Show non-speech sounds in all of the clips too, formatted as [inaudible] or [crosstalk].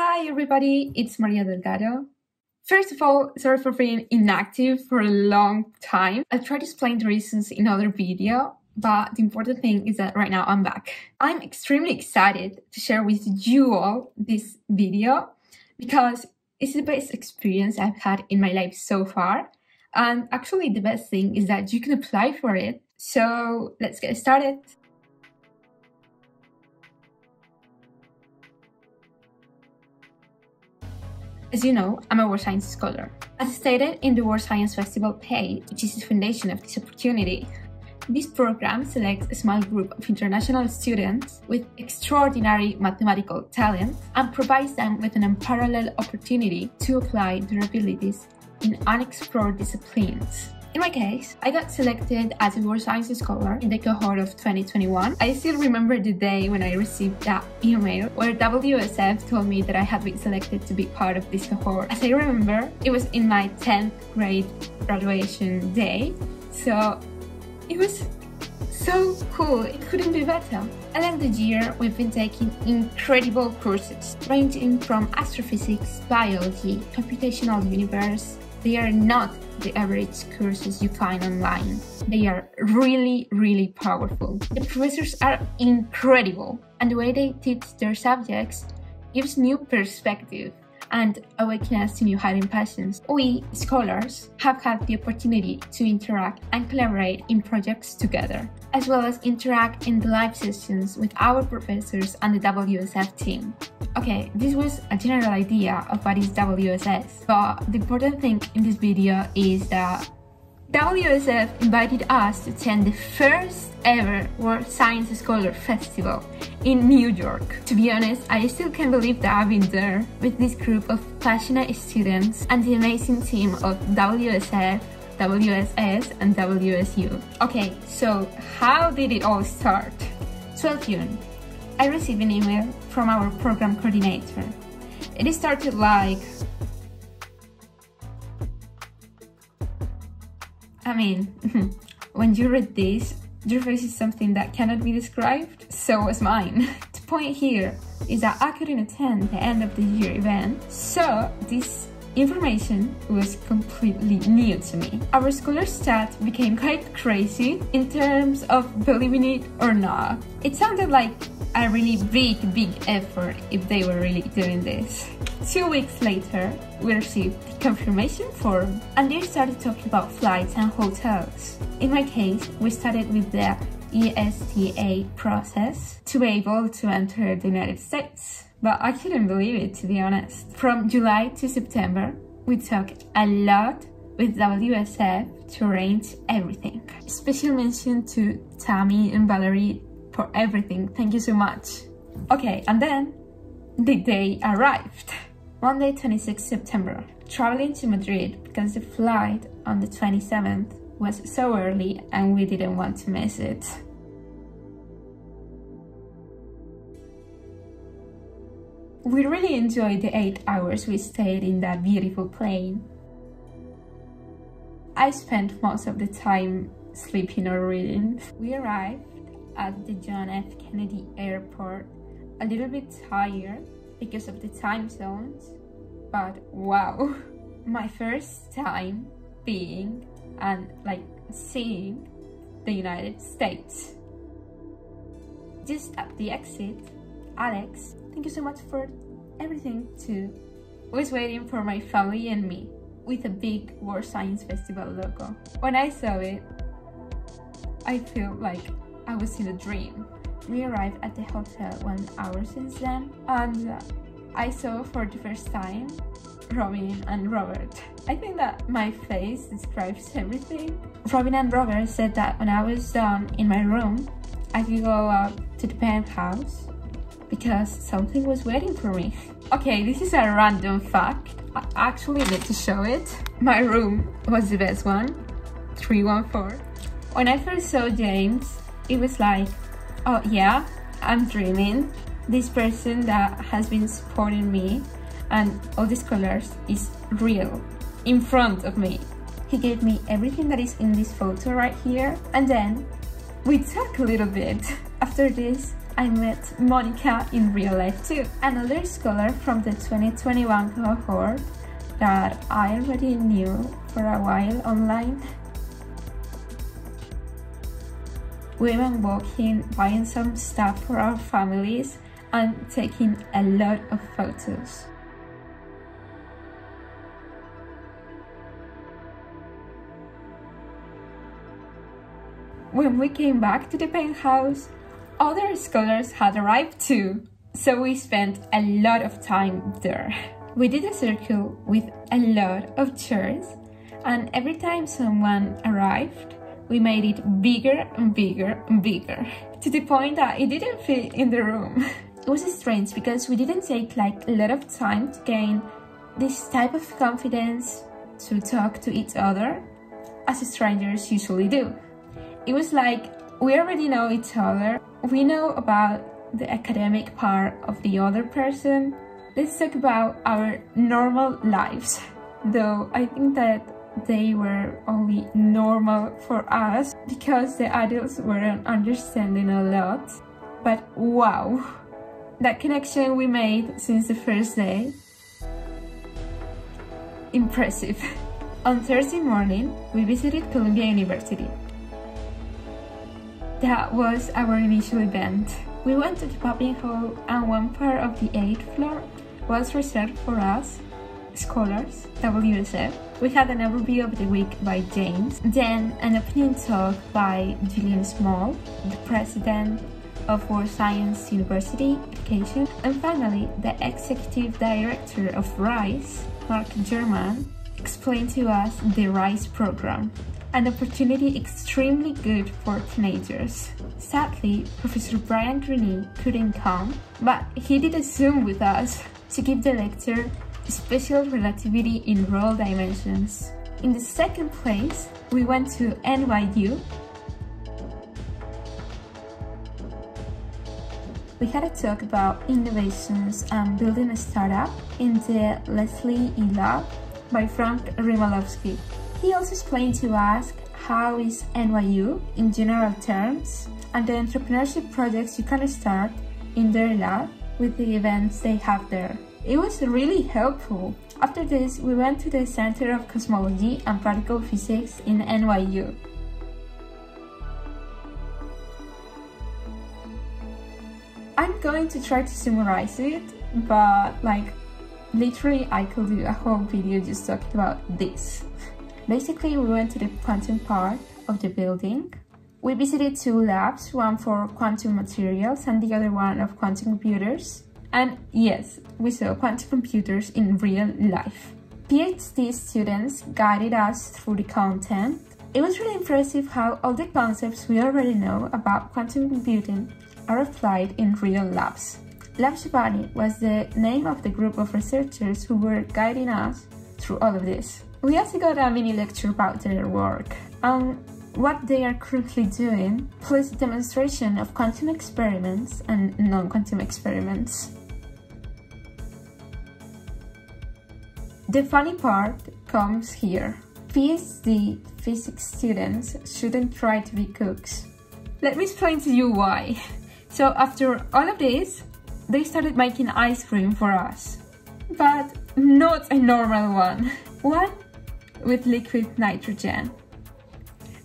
Hi everybody, it's Maria Delgado. First of all, sorry for being inactive for a long time. I'll try to explain the reasons in another video, but the important thing is that right now I'm back. I'm extremely excited to share with you all this video because it's the best experience I've had in my life so far. And actually the best thing is that you can apply for it. So let's get started. As you know, I'm a World Science Scholar. As stated in the World Science Festival page, which is the foundation of this opportunity, this program selects a small group of international students with extraordinary mathematical talent and provides them with an unparalleled opportunity to apply their abilities in unexplored disciplines. In my case, I got selected as a World Science Scholar in the cohort of 2021. I still remember the day when I received that email where WSF told me that I had been selected to be part of this cohort. As I remember, it was in my 10th grade graduation day, so it was so cool, it couldn't be better. Along the year, we've been taking incredible courses, ranging from astrophysics, biology, computational universe. They are not the average courses you find online. They are really, really powerful. The professors are incredible, and the way they teach their subjects gives new perspective and awaken us to new hidden passions. We, scholars, have had the opportunity to interact and collaborate in projects together, as well as interact in the live sessions with our professors and the WSF team. Okay, this was a general idea of what is WSF, but the important thing in this video is that WSF invited us to attend the first ever World Science Scholar Festival in New York. To be honest, I still can't believe that I've been there with this group of passionate students and the amazing team of WSF, WSS and WSU. Okay, so how did it all start? 12 June, I received an email from our program coordinator. It started like I mean, [laughs] when you read this, your face is something that cannot be described, so was mine. [laughs] the point here is that I couldn't attend the end of the year event, so this information was completely new to me. Our scholar stat became quite crazy in terms of believing it or not. It sounded like a really big, big effort if they were really doing this. Two weeks later, we received the confirmation form and they started talking about flights and hotels. In my case, we started with the ESTA process to be able to enter the United States. But I couldn't believe it, to be honest. From July to September, we talked a lot with WSF to arrange everything. Special mention to Tammy and Valerie for everything. Thank you so much. Okay, and then the day arrived. Monday, 26 September. Traveling to Madrid because the flight on the 27th was so early and we didn't want to miss it. We really enjoyed the 8 hours we stayed in that beautiful plane. I spent most of the time sleeping or reading. We arrived at the John F. Kennedy Airport a little bit tired because of the time zones, but wow, [laughs] my first time being and like seeing the United States. Just at the exit, Alex, thank you so much for everything too, was waiting for my family and me with a big World Science Festival logo. When I saw it, I feel like I was in a dream. We arrived at the hotel one hour since then and I saw for the first time Robin and Robert. I think that my face describes everything. Robin and Robert said that when I was done in my room, I could go up to the penthouse because something was waiting for me. Okay, this is a random fact. I actually need to show it. My room was the best one, 314. When I first saw James, it was like, oh yeah, I'm dreaming. This person that has been supporting me and all these colors is real in front of me. He gave me everything that is in this photo right here and then we talk a little bit. After this, I met Monica in real life too, another scholar from the 2021 cohort that I already knew for a while online. We went walking, buying some stuff for our families, and taking a lot of photos. When we came back to the penthouse, other scholars had arrived too, so we spent a lot of time there. We did a circle with a lot of chairs, and every time someone arrived, we made it bigger and bigger and bigger, to the point that it didn't fit in the room. [laughs] It was strange because we didn't take like a lot of time to gain this type of confidence to talk to each other as strangers usually do. It was like we already know each other, we know about the academic part of the other person. Let's talk about our normal lives. Though I think that they were only normal for us because the adults weren't understanding a lot. But wow, that connection we made since the first day. Impressive. [laughs] On Thursday morning, we visited Columbia University. That was our initial event. We went to the Pupin Hall and one part of the 8th floor was reserved for us, scholars, WSF. We had an overview of the week by James, then an opening talk by Julian Small, the president of World Science University Education, and finally the executive director of RISE, Mark German, explained to us the RISE program an opportunity extremely good for teenagers. Sadly, Professor Brian Greene couldn't come, but he did a Zoom with us to give the lecture Special Relativity in Role Dimensions. In the second place, we went to NYU. We had a talk about innovations and building a startup in the Leslie E. Lab by Frank Rimalovski. He also explained to us how is NYU in general terms and the entrepreneurship projects you can start in their lab with the events they have there. It was really helpful. After this, we went to the Center of Cosmology and Particle Physics in NYU. I'm going to try to summarize it, but like literally I could do a whole video just talking about this. [laughs] Basically, we went to the quantum part of the building. We visited two labs, one for quantum materials and the other one of quantum computers. And yes, we saw quantum computers in real life. PhD students guided us through the content. It was really impressive how all the concepts we already know about quantum computing are applied in real labs. Lab Shabani was the name of the group of researchers who were guiding us through all of this. We also got a mini lecture about their work and what they are currently doing, plus a demonstration of quantum experiments and non-quantum experiments. The funny part comes here. PhD physics students shouldn't try to be cooks. Let me explain to you why. So after all of this, they started making ice cream for us. But not a normal one. One with liquid nitrogen.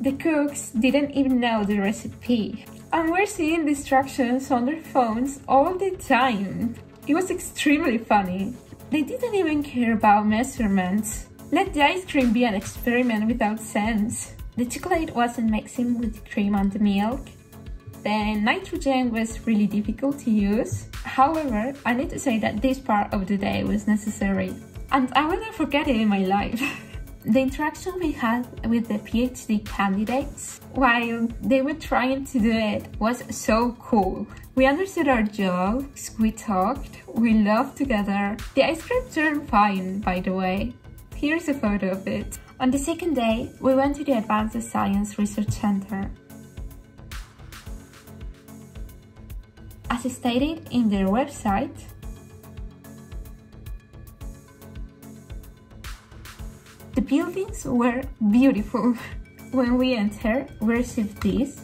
The cooks didn't even know the recipe. And we're seeing instructions on their phones all the time. It was extremely funny. They didn't even care about measurements. Let the ice cream be an experiment without sense. The chocolate wasn't mixing with the cream and the milk. The nitrogen was really difficult to use. However, I need to say that this part of the day was necessary. And I will never forget it in my life. [laughs] The interaction we had with the PhD candidates while they were trying to do it was so cool. We understood our jokes, we talked, we laughed together. The ice cream turned fine, by the way. Here's a photo of it. On the second day, we went to the Advanced Science Research Center. As stated in their website, The buildings were beautiful. [laughs] When we entered, we received this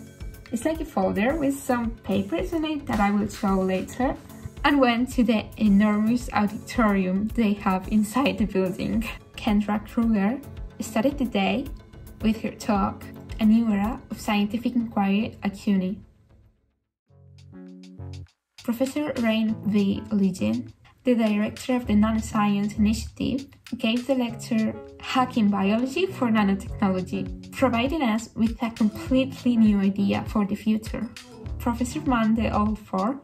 It's like a folder with some papers in it that I will show later and went to the enormous auditorium they have inside the building. Kendra Kruger started the day with her talk, A New Era of Scientific Inquiry at CUNY. Professor Rein V. Ulijn, the director of the Nanoscience Initiative, gave the lecture Hacking Biology for Nanotechnology, providing us with a completely new idea for the future. Professor Mandë Holford,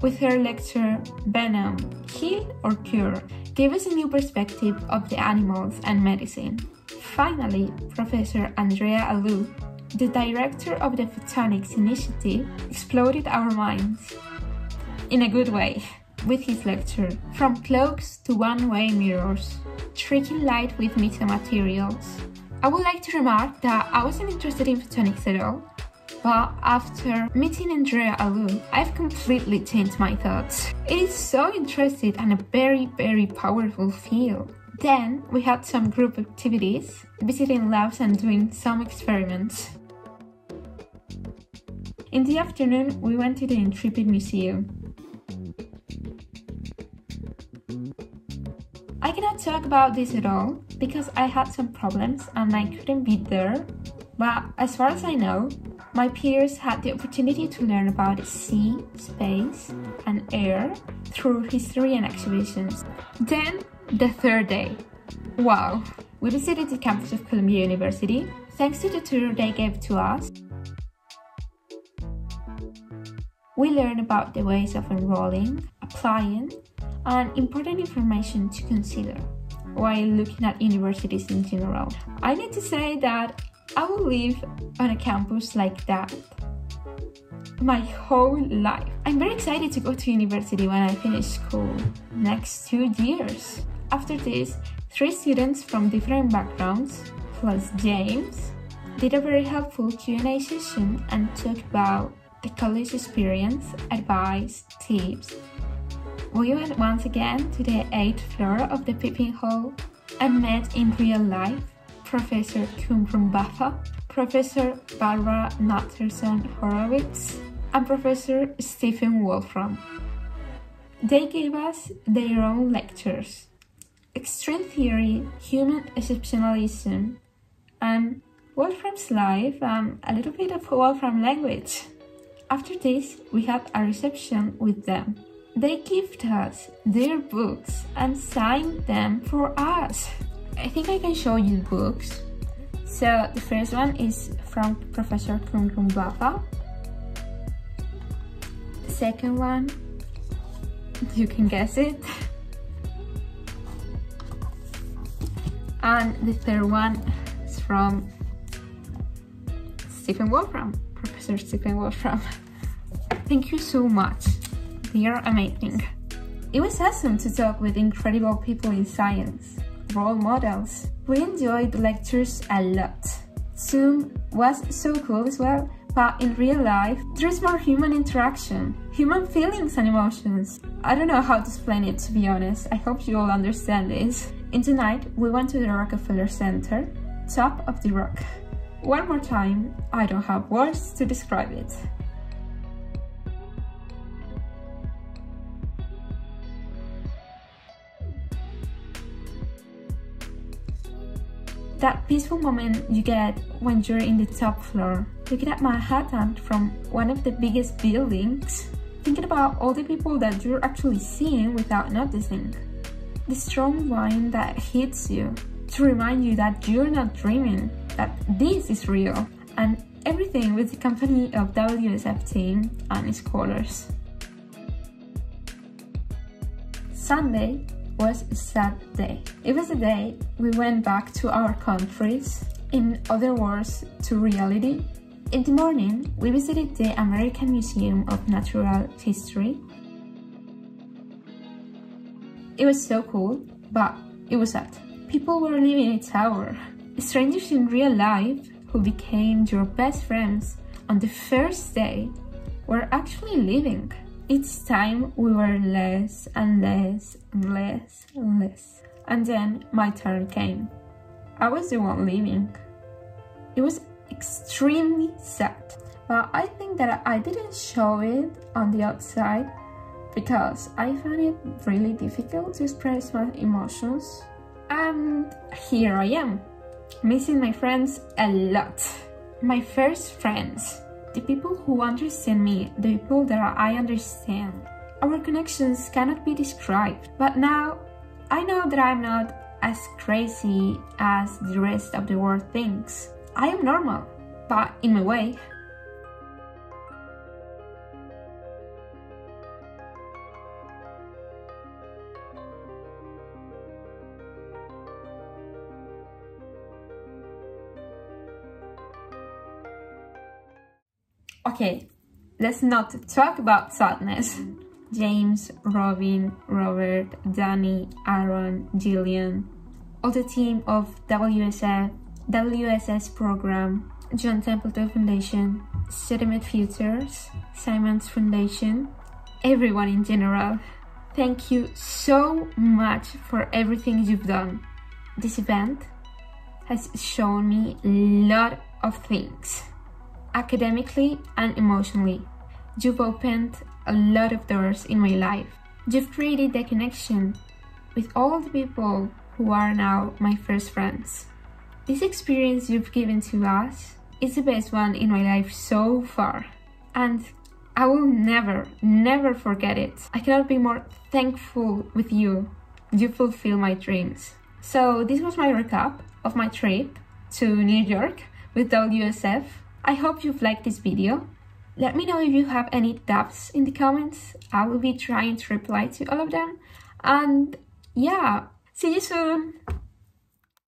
with her lecture Venom, Kill or Cure, gave us a new perspective of the animals and medicine. Finally, Professor Andrea Alù, the director of the Photonics Initiative, exploded our minds in a good way with his lecture From Cloaks to One-Way Mirrors, Tricking Light with Metamaterials. I would like to remark that I wasn't interested in photonics at all, but after meeting Andrea Alù, I've completely changed my thoughts. It is so interesting and a very, very powerful field. Then we had some group activities, visiting labs and doing some experiments. In the afternoon, we went to the Intrepid Museum. I cannot talk about this at all because I had some problems and I couldn't be there. But as far as I know, my peers had the opportunity to learn about sea, space, and air through history and exhibitions. Then, the third day. Wow! We visited the campus of Columbia University thanks to the tour they gave to us. We learned about the ways of enrolling, applying, and important information to consider while looking at universities in general. I need to say that I will live on a campus like that my whole life. I'm very excited to go to university when I finish school next two years. After this, three students from different backgrounds, plus James, did a very helpful Q&A session and talked about the college experience, advice, tips, we went once again to the 8th floor of the Pupin Hall and met in real life Professor Kumrum Baffa, Professor Barbara Natterson Horowitz, and Professor Stephen Wolfram. They gave us their own lectures Extreme Theory, Human Exceptionalism, and Wolfram's Life, and a little bit of Wolfram language. After this, we had a reception with them. They gifted us their books and signed them for us. I think I can show you the books. So the first one is from Professor Kumkum Baffa. The second one, you can guess it. And the third one is from Stephen Wolfram, Professor Stephen Wolfram. Thank you so much. Are amazing. It was awesome to talk with incredible people in science, role models. We enjoyed the lectures a lot. Zoom was so cool as well, but in real life, there's more human interaction, human feelings and emotions. I don't know how to explain it to be honest, I hope you all understand this. In tonight, we went to the Rockefeller Center, top of the rock. One more time, I don't have words to describe it. That peaceful moment you get when you're in the top floor, looking at Manhattan from one of the biggest buildings, thinking about all the people that you're actually seeing without noticing. The strong wind that hits you to remind you that you're not dreaming, that this is real, and everything with the company of WSF team and scholars. Sunday, was a sad day. It was a day we went back to our countries, in other words, to reality. In the morning, we visited the American Museum of Natural History. It was so cool, but it was sad. People were living in a tower. Strangers in real life who became your best friends on the first day were actually living. Each time we were less and less and less and less. And then my turn came. I was the one leaving. It was extremely sad. but I think that I didn't show it on the outside because I found it really difficult to express my emotions. And here I am, missing my friends a lot. My first friends, the people who understand me, the people that I understand. Our connections cannot be described, but now I know that I'm not as crazy as the rest of the world thinks. I am normal, but in my way. Okay, let's not talk about sadness. James, Robin, Robert, Danny, Aaron, Gillian, all the team of WSF, WSS program, John Templeton Foundation, Schmidt Futures, Simons Foundation, everyone in general. Thank you so much for everything you've done. This event has shown me a lot of things, academically and emotionally. You've opened a lot of doors in my life. You've created the connection with all the people who are now my first friends. This experience you've given to us is the best one in my life so far. And I will never, never forget it. I cannot be more thankful with you. You fulfill my dreams. So this was my recap of my trip to New York with WSF. I hope you've liked this video. Let me know if you have any doubts in the comments. I will be trying to reply to all of them. And yeah, see you soon!